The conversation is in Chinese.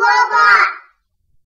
哥哥。